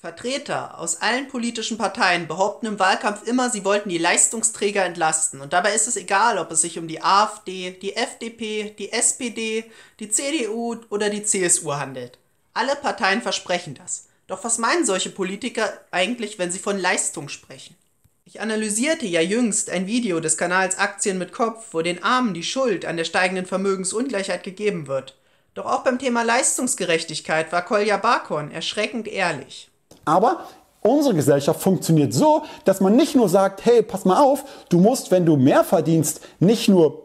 Vertreter aus allen politischen Parteien behaupten im Wahlkampf immer, sie wollten die Leistungsträger entlasten. Und dabei ist es egal, ob es sich um die AfD, die FDP, die SPD, die CDU oder die CSU handelt. Alle Parteien versprechen das. Doch was meinen solche Politiker eigentlich, wenn sie von Leistung sprechen? Ich analysierte ja jüngst ein Video des Kanals Aktien mit Kopf, wo den Armen die Schuld an der steigenden Vermögensungleichheit gegeben wird. Doch auch beim Thema Leistungsgerechtigkeit war Kolja Barkon erschreckend ehrlich. Aber unsere Gesellschaft funktioniert so, dass man nicht nur sagt, hey, pass mal auf, du musst, wenn du mehr verdienst, nicht nur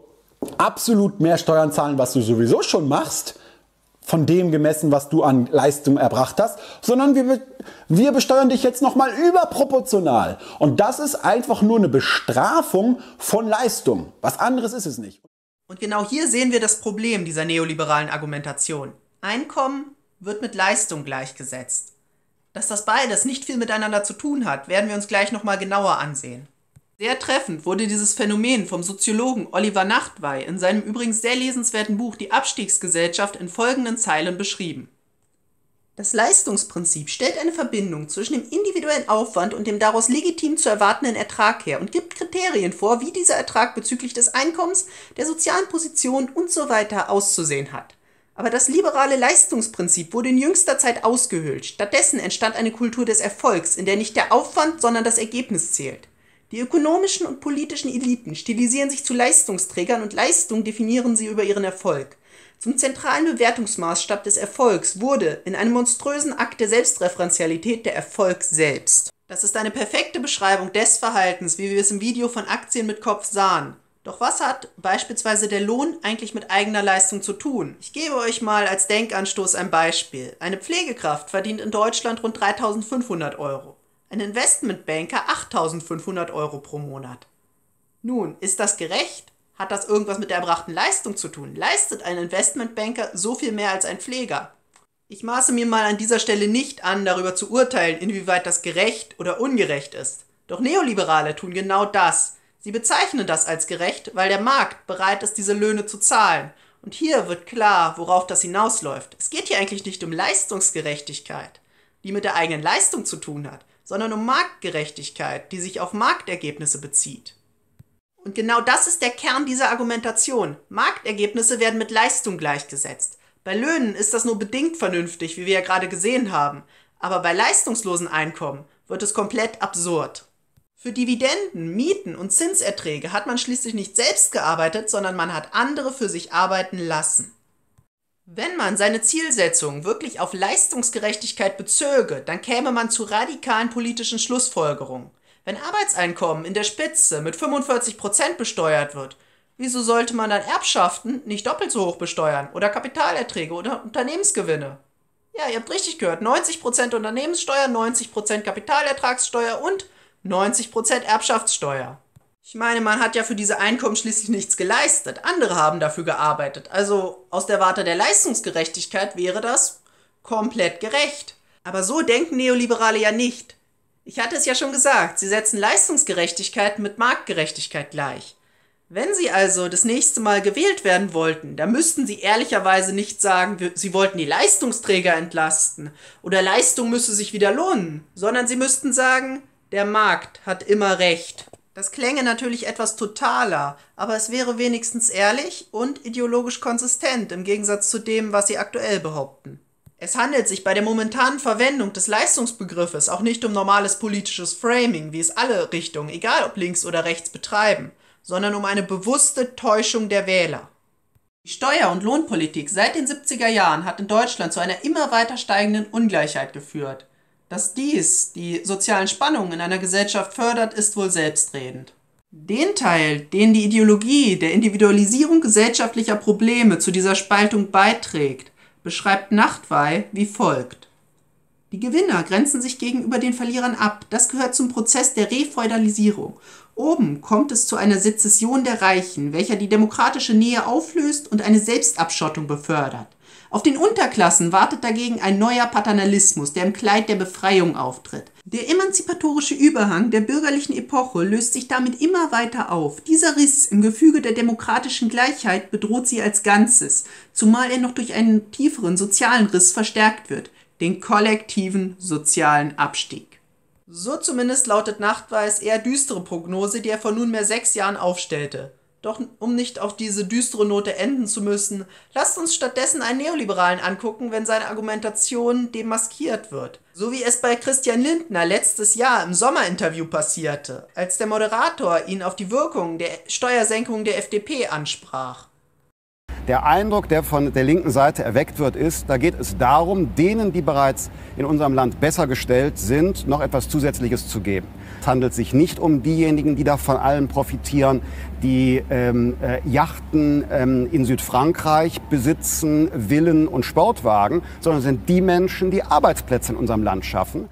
absolut mehr Steuern zahlen, was du sowieso schon machst, von dem gemessen, was du an Leistung erbracht hast, sondern wir, wir besteuern dich jetzt nochmal überproportional. Und das ist einfach nur eine Bestrafung von Leistung. Was anderes ist es nicht. Und genau hier sehen wir das Problem dieser neoliberalen Argumentation. Einkommen wird mit Leistung gleichgesetzt. Dass das beides nicht viel miteinander zu tun hat, werden wir uns gleich nochmal genauer ansehen. Sehr treffend wurde dieses Phänomen vom Soziologen Oliver Nachtwey in seinem übrigens sehr lesenswerten Buch Die Abstiegsgesellschaft in folgenden Zeilen beschrieben. Das Leistungsprinzip stellt eine Verbindung zwischen dem individuellen Aufwand und dem daraus legitim zu erwartenden Ertrag her und gibt Kriterien vor, wie dieser Ertrag bezüglich des Einkommens, der sozialen Position usw. So auszusehen hat. Aber das liberale Leistungsprinzip wurde in jüngster Zeit ausgehöhlt. Stattdessen entstand eine Kultur des Erfolgs, in der nicht der Aufwand, sondern das Ergebnis zählt. Die ökonomischen und politischen Eliten stilisieren sich zu Leistungsträgern und Leistung definieren sie über ihren Erfolg. Zum zentralen Bewertungsmaßstab des Erfolgs wurde in einem monströsen Akt der Selbstreferenzialität der Erfolg selbst. Das ist eine perfekte Beschreibung des Verhaltens, wie wir es im Video von Aktien mit Kopf sahen. Doch was hat beispielsweise der Lohn eigentlich mit eigener Leistung zu tun? Ich gebe euch mal als Denkanstoß ein Beispiel. Eine Pflegekraft verdient in Deutschland rund 3500 Euro. Ein Investmentbanker 8500 Euro pro Monat. Nun, ist das gerecht? Hat das irgendwas mit der erbrachten Leistung zu tun? Leistet ein Investmentbanker so viel mehr als ein Pfleger? Ich maße mir mal an dieser Stelle nicht an, darüber zu urteilen, inwieweit das gerecht oder ungerecht ist. Doch Neoliberale tun genau das. Sie bezeichnen das als gerecht, weil der Markt bereit ist, diese Löhne zu zahlen. Und hier wird klar, worauf das hinausläuft. Es geht hier eigentlich nicht um Leistungsgerechtigkeit, die mit der eigenen Leistung zu tun hat, sondern um Marktgerechtigkeit, die sich auf Marktergebnisse bezieht. Und genau das ist der Kern dieser Argumentation. Marktergebnisse werden mit Leistung gleichgesetzt. Bei Löhnen ist das nur bedingt vernünftig, wie wir ja gerade gesehen haben, aber bei leistungslosen Einkommen wird es komplett absurd. Für Dividenden, Mieten und Zinserträge hat man schließlich nicht selbst gearbeitet, sondern man hat andere für sich arbeiten lassen. Wenn man seine Zielsetzung wirklich auf Leistungsgerechtigkeit bezöge, dann käme man zu radikalen politischen Schlussfolgerungen. Wenn Arbeitseinkommen in der Spitze mit 45% besteuert wird, wieso sollte man dann Erbschaften nicht doppelt so hoch besteuern oder Kapitalerträge oder Unternehmensgewinne? Ja, ihr habt richtig gehört, 90% Unternehmenssteuer, 90% Kapitalertragssteuer und 90% Erbschaftssteuer. Ich meine, man hat ja für diese Einkommen schließlich nichts geleistet. Andere haben dafür gearbeitet. Also aus der Warte der Leistungsgerechtigkeit wäre das komplett gerecht. Aber so denken Neoliberale ja nicht. Ich hatte es ja schon gesagt, sie setzen Leistungsgerechtigkeit mit Marktgerechtigkeit gleich. Wenn sie also das nächste Mal gewählt werden wollten, dann müssten sie ehrlicherweise nicht sagen, sie wollten die Leistungsträger entlasten oder Leistung müsse sich wieder lohnen, sondern sie müssten sagen, der Markt hat immer recht. Das klänge natürlich etwas totaler, aber es wäre wenigstens ehrlich und ideologisch konsistent im Gegensatz zu dem, was sie aktuell behaupten. Es handelt sich bei der momentanen Verwendung des Leistungsbegriffes auch nicht um normales politisches Framing, wie es alle Richtungen, egal ob links oder rechts, betreiben, sondern um eine bewusste Täuschung der Wähler. Die Steuer- und Lohnpolitik seit den 70er Jahren hat in Deutschland zu einer immer weiter steigenden Ungleichheit geführt. Dass dies die sozialen Spannungen in einer Gesellschaft fördert, ist wohl selbstredend. Den Teil, den die Ideologie der Individualisierung gesellschaftlicher Probleme zu dieser Spaltung beiträgt, beschreibt Nachtwey wie folgt. Die Gewinner grenzen sich gegenüber den Verlierern ab. Das gehört zum Prozess der Refeudalisierung. Oben kommt es zu einer Sezession der Reichen, welcher die demokratische Nähe auflöst und eine Selbstabschottung befördert. Auf den Unterklassen wartet dagegen ein neuer Paternalismus, der im Kleid der Befreiung auftritt. Der emanzipatorische Überhang der bürgerlichen Epoche löst sich damit immer weiter auf. Dieser Riss im Gefüge der demokratischen Gleichheit bedroht sie als Ganzes, zumal er noch durch einen tieferen sozialen Riss verstärkt wird. den kollektiven sozialen Abstieg. So zumindest lautet Nachtweiß eher düstere Prognose, die er vor nunmehr sechs Jahren aufstellte. Doch um nicht auf diese düstere Note enden zu müssen, lasst uns stattdessen einen Neoliberalen angucken, wenn seine Argumentation demaskiert wird. So wie es bei Christian Lindner letztes Jahr im Sommerinterview passierte, als der Moderator ihn auf die Wirkung der Steuersenkung der FDP ansprach. Der Eindruck, der von der linken Seite erweckt wird, ist, da geht es darum, denen, die bereits in unserem Land besser gestellt sind, noch etwas Zusätzliches zu geben. Es handelt sich nicht um diejenigen, die da von allem profitieren, die ähm, äh, Yachten ähm, in Südfrankreich besitzen, Villen und Sportwagen, sondern es sind die Menschen, die Arbeitsplätze in unserem Land schaffen.